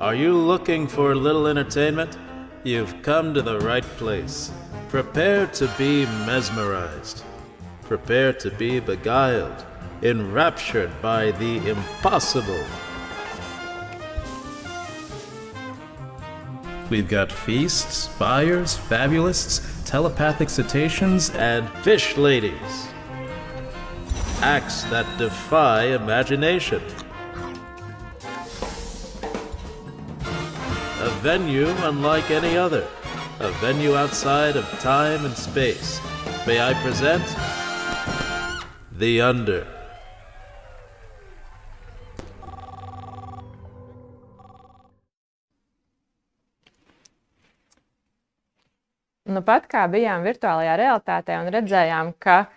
Are you looking for a little entertainment? You've come to the right place. Prepare to be mesmerized. Prepare to be beguiled, enraptured by the impossible. We've got feasts, fires, fabulists, telepathic cetaceans, and fish ladies. Acts that defy imagination. Venue unlike any other. A venue outside of time and space. May I present The Under. Nu, pat kā bijām virtuālajā realitātē un redzējām, ka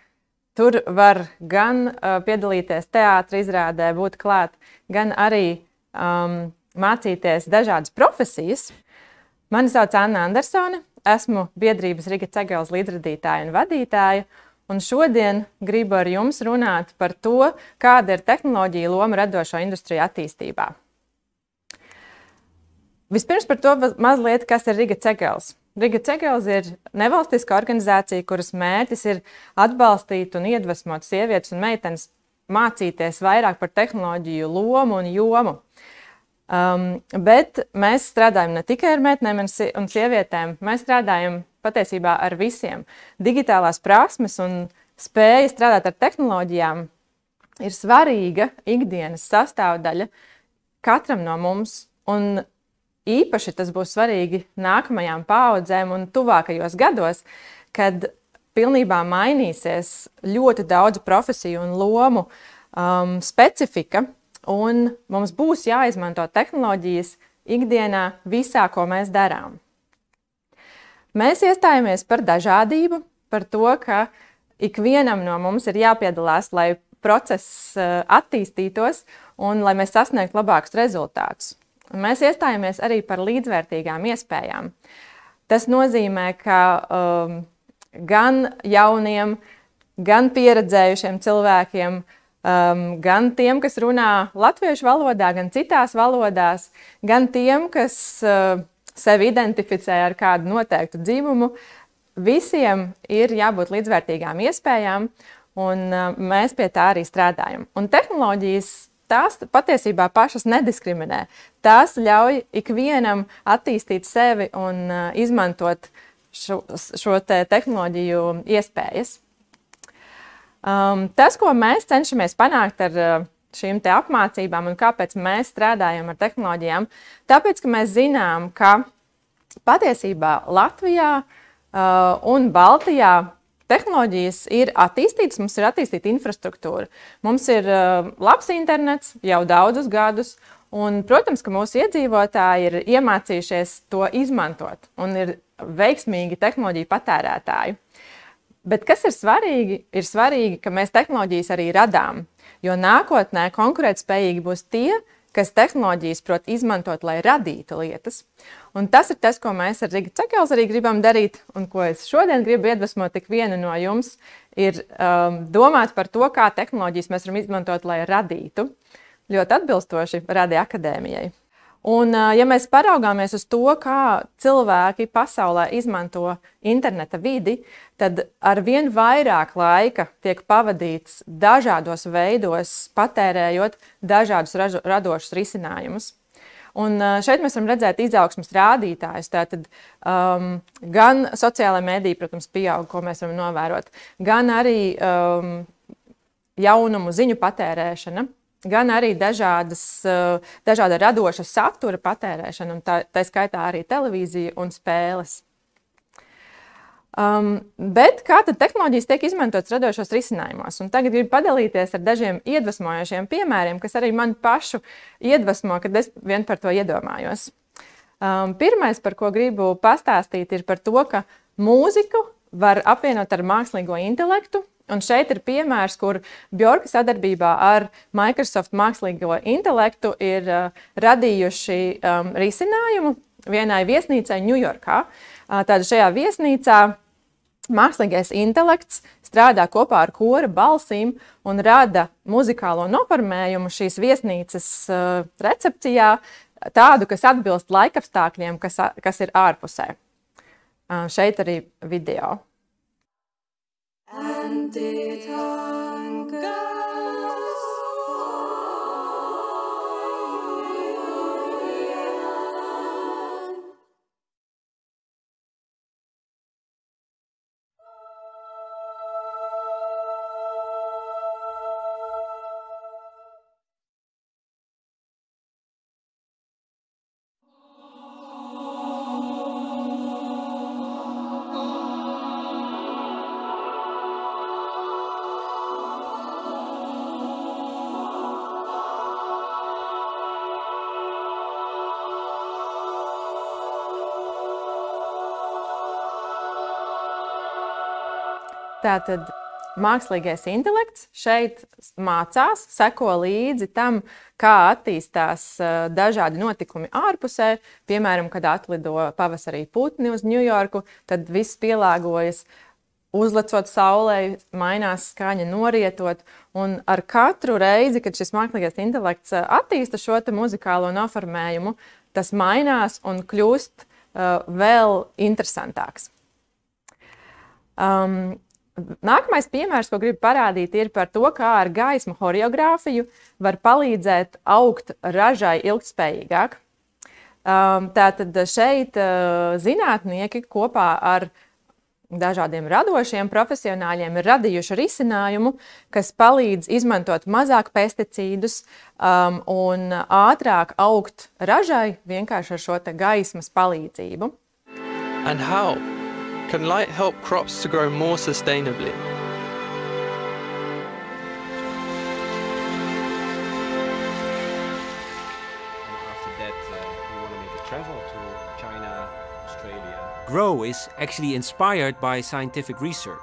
tur var gan uh, piedalīties teātris izrādē, būt klāt, gan arī um, mācīties dažādas profesijas. Mani sauc Anna Andersone, esmu biedrības Riga Cegels līdzradītāja un vadītāja. Un šodien gribu ar jums runāt par to, kāda ir tehnoloģija loma radošo industriju attīstībā. Vispirms par to mazliet, kas ir Riga Cegels. Riga Cegels ir nevalstiska organizācija, kuras mērķis ir atbalstīt un iedvesmot sievietes un meitenes mācīties vairāk par tehnoloģiju lomu un jomu. Um, bet mēs strādājam ne tikai ar meitenēm un sievietēm, mēs strādājam patiesībā ar visiem. Digitālās prasmes un spēja strādāt ar tehnoloģijām ir svarīga ikdienas sastāvdaļa katram no mums. Un īpaši tas būs svarīgi nākamajām paudzēm un tuvākajos gados, kad pilnībā mainīsies ļoti daudz profesiju un lomu um, specifika, un mums būs jāizmanto tehnoloģijas ikdienā visā, ko mēs darām. Mēs iestājāmies par dažādību, par to, ka ikvienam no mums ir jāpiedalās, lai process uh, attīstītos un lai mēs sasniegtu labākus rezultātus. Un mēs iestājāmies arī par līdzvērtīgām iespējām. Tas nozīmē, ka um, gan jauniem, gan pieredzējušiem cilvēkiem, um, gan tiem, kas runā latviešu valodā, gan citās valodās, gan tiem, kas uh, sevi identificē ar kādu noteiktu dzimumu, visiem ir jābūt līdzvērtīgām iespējām, un uh, mēs pie tā arī strādājam. Un tehnoloģijas tās patiesībā pašas nediskriminē. Tās ļauj ikvienam attīstīt sevi un uh, izmantot šo, šo te tehnoloģiju iespējas. Um, tas, ko mēs cenšamies panākt ar uh, šīm apmācībām un kāpēc mēs strādājam ar tehnoloģijām, tāpēc, ka mēs zinām, ka patiesībā Latvijā uh, un Baltijā Tehnoloģijas ir attīstītas, mums ir attīstīta infrastruktūra. Mums ir uh, labs internets jau daudzus gadus, un, protams, ka mūsu iedzīvotāji ir iemācījušies to izmantot un ir veiksmīgi tehnoloģiju patērētāji. Bet kas ir svarīgi? Ir svarīgi, ka mēs tehnoloģijas arī radām, jo nākotnē konkurētspējīgi būs tie, kas tehnoloģijas prot izmantot, lai radītu lietas. Un tas ir tas, ko mēs ar Riga Cekels arī gribam darīt, un ko es šodien gribu iedvesmot tik vienu no jums, ir um, domāt par to, kā tehnoloģijas mēs varam izmantot, lai radītu. Ļoti atbilstoši Radi akadēmijai. Un, ja mēs paraugāmies uz to, kā cilvēki pasaulē izmanto interneta vidi, tad ar vien vairāk laika tiek pavadīts dažādos veidos, patērējot dažādus ražo, radošus risinājumus. Un šeit mēs varam redzēt izaugsmas rādītājus. Tātad um, gan sociālajā mēdī, protams, pieaug, ko mēs varam novērot, gan arī um, jaunumu ziņu patērēšana gan arī dažādas, eh, dažāda radoša satura patērēšana, un tā, tā skaitā arī televīzija un spēles. Um, bet kā tad tehnoloģijas tiek izmantotas radošos risinājumos? Un tagad gribu padalīties ar dažiem iedvesmojošiem piemēriem, kas arī man pašu iedvesmo, kad es vien par to iedomājos. Um, pirmais, par ko gribu pastāstīt, ir par to, ka mūziku var apvienot ar mākslīgo intelektu Un šeit ir piemērs, kur Bjorka sadarbībā ar Microsoft mākslīgo intelektu ir uh, radījuši um, risinājumu vienai viesnīcai Ņujorkā. Uh, Tātad šajā viesnīcā mākslīgais intelekts strādā kopā ar kora balsīm un rada muzikālo noformējumu šīs viesnīcas uh, recepcijā, tādu, kas atbilst laikapstākļiem, kas, kas ir ārpusē. Šeit arī video. And it Tātad mākslīgais intelekts šeit mācās, seko līdzi tam, kā attīstās dažādi notikumi ārpusē. Piemēram, kad atlido pavasarī putni uz Ņujorku, tad viss pielāgojas. Uzlecot saulē, mainās skaņa, norietot. Un ar katru reizi, kad šis mākslīgais intelekts attīsta šo muzikālo noformējumu, tas mainās un kļūst uh, vēl interesantāks. Um, Nākamais piemērs, ko gribu parādīt, ir par to, kā ar gaismu choreogrāfiju var palīdzēt augt ražai ilgspējīgāk. Um, tātad šeit uh, zinātnieki kopā ar dažādiem radošiem profesionāļiem ir radījuši risinājumu, kas palīdz izmantot mazāk pesticīdus um, un ātrāk augt ražai vienkārši ar šo gaismas palīdzību. And how? Can light help crops to grow more sustainably? GROW is actually inspired by scientific research.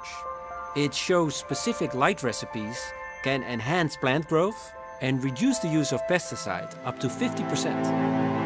It shows specific light recipes can enhance plant growth and reduce the use of pesticide up to 50%.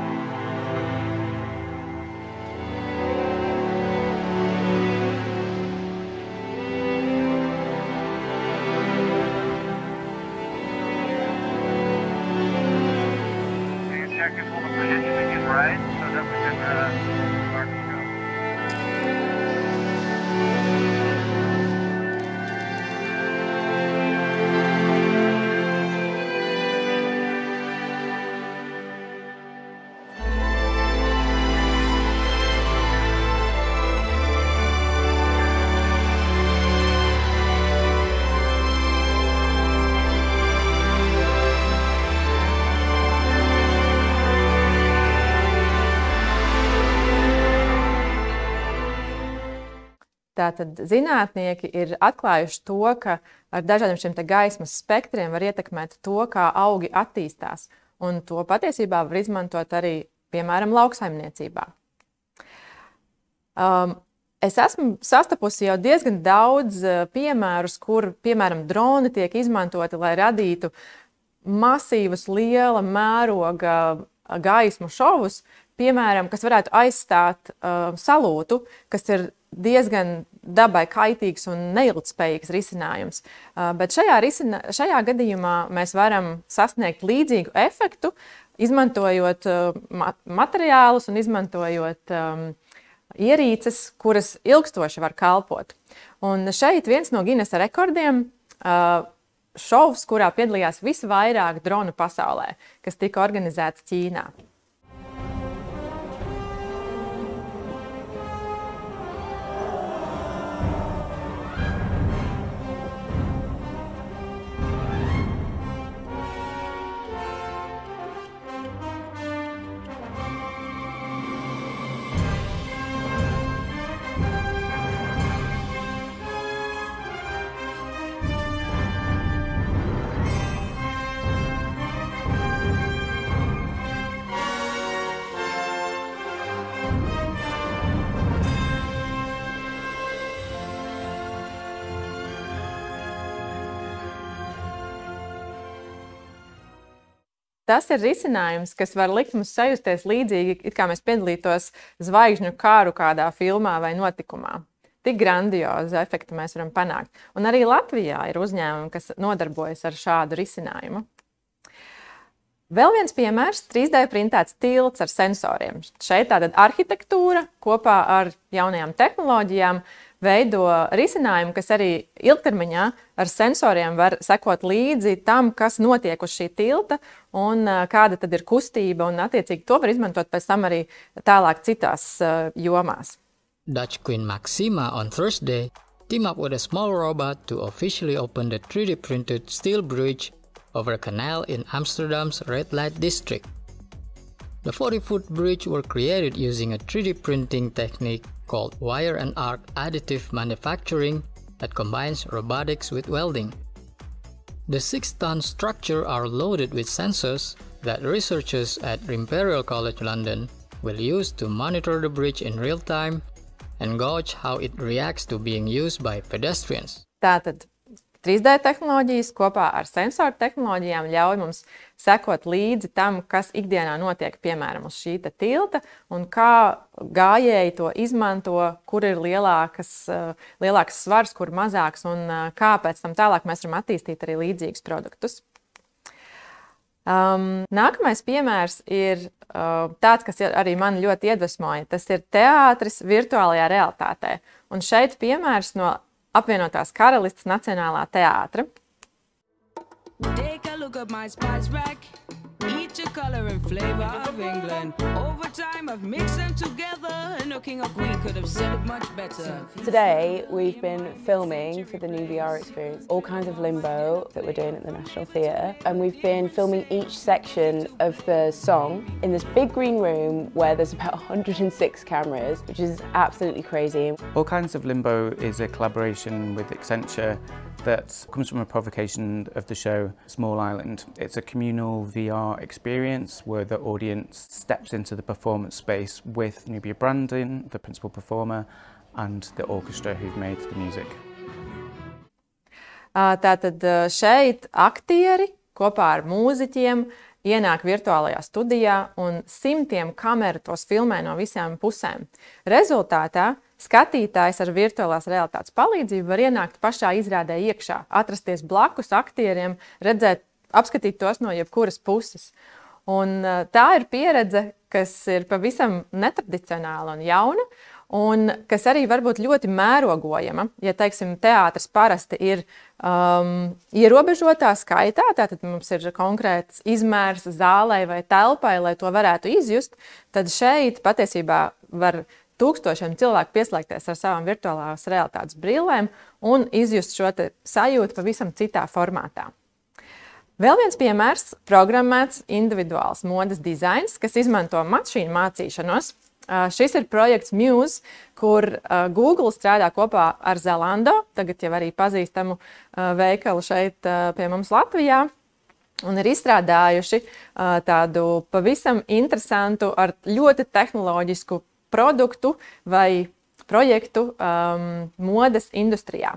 Tātad zinātnieki ir atklājuši to, ka ar dažādiem šiem gaismas spektriem var ietekmēt to, kā augi attīstās. Un to patiesībā var izmantot arī, piemēram, lauksaimniecībā. Um, es esmu sastapusi jau diezgan daudz uh, piemērus, kur, piemēram, droni tiek izmantoti, lai radītu masīvus, liela mēroga gaismu šovus, piemēram, kas varētu aizstāt uh, salūtu, kas ir diezgan dabai kaitīgs un neilgspējīgs risinājums. Uh, bet šajā, risina, šajā gadījumā mēs varam sasniegt līdzīgu efektu, izmantojot uh, materiālus un izmantojot um, ierīces, kuras ilgstoši var kalpot. Un šeit viens no Guinness rekordiem. Uh, Šovs, kurā piedalījās visvairāk dronu pasaulē, kas tika organizēts Ķīnā. Tas ir risinājums, kas var likt mums sajusties līdzīgi, kā mēs piedalītos zvaigžņu kāru kādā filmā vai notikumā. Tik grandiozu efektu mēs varam panākt. Un arī Latvijā ir uzņēmumi, kas nodarbojas ar šādu risinājumu. Vēl viens piemērs - 3D printēts tilts ar sensoriem. Šeit tātad arhitektūra kopā ar jaunajām tehnoloģijām veido risinājumu, kas arī ilgtermiņā ar sensoriem var sekot līdzi tam, kas notiek uz šī tilta un kāda tad ir kustība. Un, attiecīgi, to var izmantot pēc tam arī tālāk citās uh, jomās. Dutch Queen Maxima on Thursday teamed up with a small robot to officially open the 3D printed steel bridge over a canal in Amsterdam's red light district. The 40 foot bridge were created using a 3D printing technique called wire and arc additive manufacturing that combines robotics with welding. The 6 ton structure are loaded with sensors that researchers at Imperial College London will use to monitor the bridge in real time and gauge how it reacts to being used by pedestrians. Tātad 3D tehnoloģijas kopā ar sensoru tehnoloģijām ļauj mums sekot līdzi tam, kas ikdienā notiek, piemēram, uz šī tilta, un kā gājēji to izmanto, kur ir lielākas, uh, lielāks svars, kur mazāks, un uh, kā pēc tam tālāk mēs varam attīstīt arī līdzīgus produktus. Um, nākamais piemērs ir uh, tāds, kas arī man ļoti iedvesmoja. Tas ir teātris virtuālajā realitātē. Un šeit piemērs no apvienotās karalistes Nacionālā teātra. Take a look at my spice rack. Each color and flavor of England. Over time, I've mixed them together, and no king or queen could have said it much better. Today, we've been filming for the new VR experience all kinds of limbo that we're doing at the National Theatre, and we've been filming each section of the song in this big green room where there's about 106 cameras, which is absolutely crazy. All kinds of limbo is a collaboration with Accenture that comes from a provocation of the show Small Island. It's a communal VR experience where the audience steps into the performance space with Nubia Brandon, the principal performer, and the orchestra who've made the music. Tātad šeit aktieri kopā ar mūziķiem ienāk virtuālajā studijā un simtiem kameru tos filmē no visām pusēm. Rezultātā Skatītājs ar virtuālās realitātes palīdzību var ienākt pašā izrādē iekšā, atrasties blakus aktieriem, redzēt, apskatīt tos no jebkuras puses. Un, tā ir pieredze, kas ir pavisam netradicionāla un jauna, un kas arī var būt ļoti mērogojama. Ja, teiksim, teātris parasti ir um, ierobežotā skaitā, tad mums ir konkrēts izmērs zālē vai telpai, lai to varētu izjust, tad šeit patiesībā var tūkstošiem cilvēku pieslēgties ar savām virtuālās realitātes brillēm un izjust šo sajūtu pavisam citā formātā. Vēl viens piemērs - programmēts individuāls modes dizains, kas izmanto mašīnu mācīšanos. Uh, šis ir projekts Muse, kur uh, Google strādā kopā ar Zelando, tagad jau arī pazīstamu uh, veikalu šeit pie mums Latvijā. Un ir izstrādājuši tādu pavisam interesantu, ar ļoti tehnoloģisku produktu vai projektu um, modes industrijā.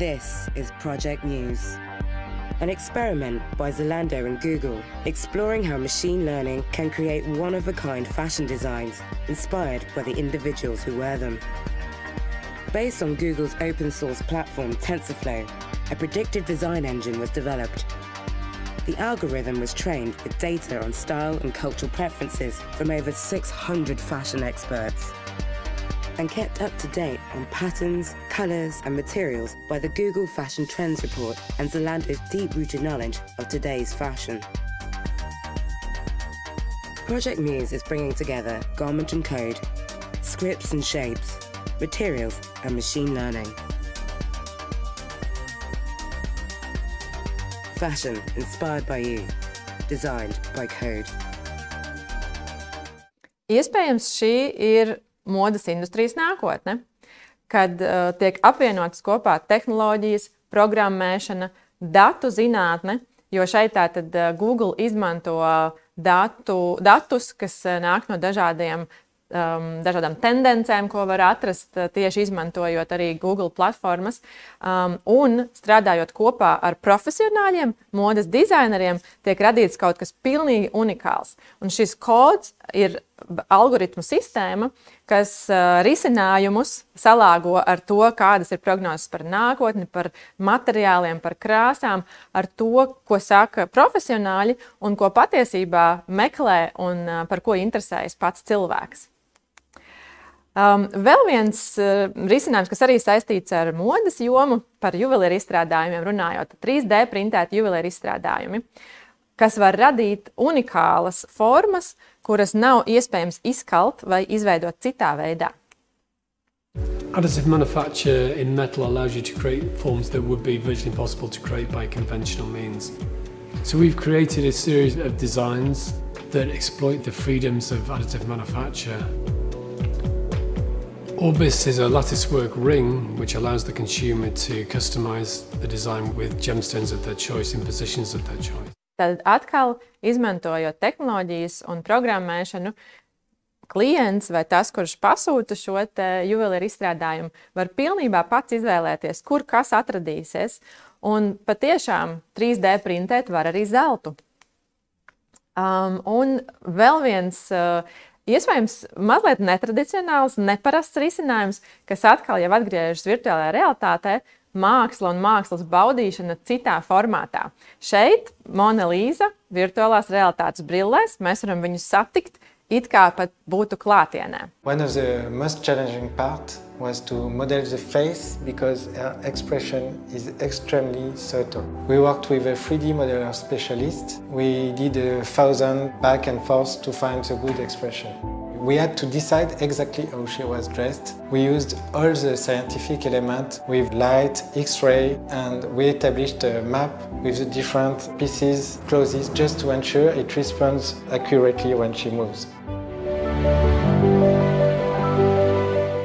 This is Project News, an experiment by Zalando and Google, exploring how machine learning can create one-of-a-kind fashion designs inspired by the individuals who wear them. Based on Google's open source platform TensorFlow, a predictive design engine was developed. The algorithm was trained with data on style and cultural preferences from over 600 fashion experts and kept up to date on patterns, colours and materials by the Google Fashion Trends Report and Zalando's deep-rooted knowledge of today's fashion. Project Muse is bringing together garment and code, scripts and shapes, materials and machine learning. Fashion inspired by you, designed by code. Iespējams, šī ir modes industrijas nākotne, kad uh, tiek apvienotas kopā tehnoloģijas, programmēšana, datu zinātne, jo šeit tātad uh, Google izmanto datu, datus, kas uh, nāk no dažādiem um, dažādām tendencēm, ko var atrast uh, tieši izmantojot arī Google platformas. Um, un strādājot kopā ar profesionāļiem, modes dizaineriem, tiek radīts kaut kas pilnīgi unikāls. Un šis kods ir algoritmu sistēma, kas uh, risinājumus salāgo ar to, kādas ir prognozes par nākotni, par materiāliem, par krāsām, ar to, ko saka profesionāļi un ko patiesībā meklē un uh, par ko interesējas pats cilvēks. Um, vēl viens uh, risinājums, kas arī saistīts ar modes jomu, par juvelieru izstrādājumiem, runājot, 3D printēti juvelieru izstrādājumi. Kas var radīt unikālas formas, kuras nav iespējams izkalt vai izveidot citā veidā. Additive manufacture in metal allows you to create forms that would be virtually impossible to create by conventional means. So we've created a series of designs that exploit the freedoms of additive manufacture. Orbis is a latticework ring which allows the consumer to customize the design with gemstones of their choice in positions of their choice. Tad atkal izmantojot tehnoloģijas un programmēšanu, klients vai tas, kurš pasūta šo juvelieru izstrādājumu, var pilnībā pats izvēlēties, kur kas atradīsies. Un patiešām 3D printēt var arī zeltu. Um, un vēl viens uh, iespējams mazliet netradicionāls, neparasts risinājums, kas atkal jau atgriežas virtuālajā realitātē, māksla un mākslas baudīšana citā formātā. Šeit Monelīza virtuālās realitātes brillēs mēs varam viņu satikt, it kā pat būtu klātienē. One of the most challenging part was to model the face because her expression is extremely subtle. We worked with a 3D modeler specialist. We did a thousand back and forth to find the good expression. We had to decide exactly how she was dressed. We used all the scientific elements with light, X-ray, and we established a map with the different pieces, clothes, just to ensure it responds accurately when she moves.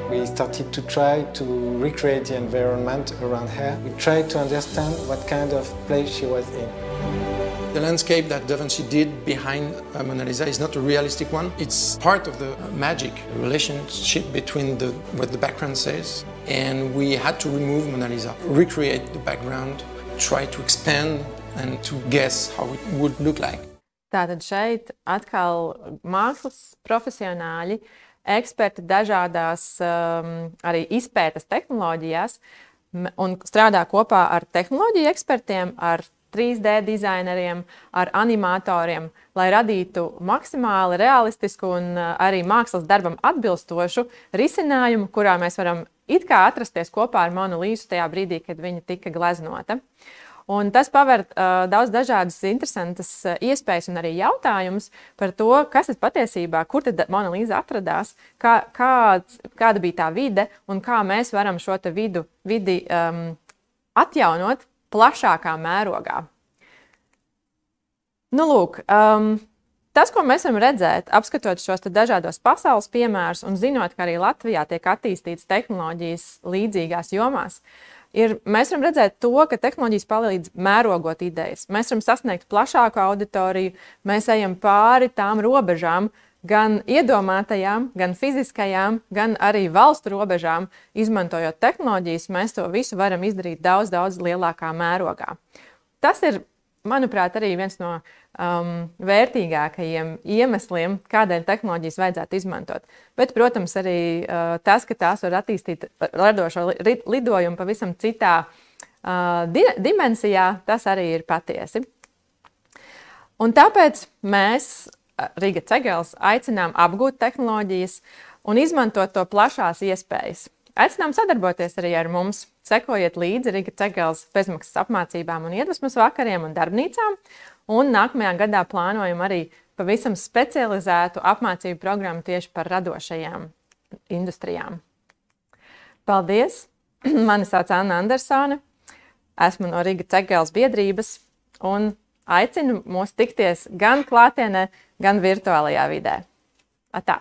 We started to try to recreate the environment around her. We tried to understand what kind of place she was in. The landscape that Da Vinci did behind uh, Mona Lisa is not a realistic one. It's part of the uh, magic relationship between the, what the background says. And we had to remove Mona Lisa, recreate the background, try to expand and to guess how it would look like. Tātad šeit atkal mākslas profesionāļi, eksperti dažādās um, arī izpētes tehnoloģijās un strādā kopā ar tehnoloģiju ekspertiem, ar 3D dizaineriem, ar animatoriem, lai radītu maksimāli realistisku un uh, arī mākslas darbam atbilstošu risinājumu, kurā mēs varam it kā atrasties kopā ar Monu Līsu tajā brīdī, kad viņa tika gleznota. Un tas paver uh, daudz dažādas interesantas uh, iespējas un arī jautājumus par to, kas ir patiesībā, kur tad Mona Līza atradās, kā, kā, kāda bija tā vide un kā mēs varam šo vidu, vidi um, atjaunot plašākā mērogā. Nu, lūk, um, tas, ko mēs varam redzēt, apskatot šos dažādos pasaules piemērus un zinot, ka arī Latvijā tiek attīstītas tehnoloģijas līdzīgās jomās, ir, mēs varam redzēt to, ka tehnoloģijas palīdz mērogot idejas. Mēs varam sasniegt plašāku auditoriju, mēs ejam pāri tām robežām, gan iedomātajām, gan fiziskajām, gan arī valstu robežām, izmantojot tehnoloģijas, mēs to visu varam izdarīt daudz, daudz lielākā mērogā. Tas ir, manuprāt, arī viens no um, vērtīgākajiem iemesliem, kādēļ tehnoloģijas vajadzētu izmantot. Bet, protams, arī uh, tas, ka tās var attīstīt radošo li lidojumu pavisam citā uh, di dimensijā, tas arī ir patiesi. Un tāpēc mēs Riga Cegels aicinām apgūt tehnoloģijas un izmantot to plašās iespējas. Aicinām sadarboties arī ar mums, sekojiet līdzi Riga Cegels bezmaksas apmācībām un iedvesmas vakariem un darbnīcām, un nākamajā gadā plānojam arī pavisam specializētu apmācību programmu tieši par radošajām industrijām. Paldies! Mani sauc Anna Andersone, esmu no Riga Cegels biedrības un aicinu mūs tikties gan klātienē, gan virtuālajā vidē. Atā!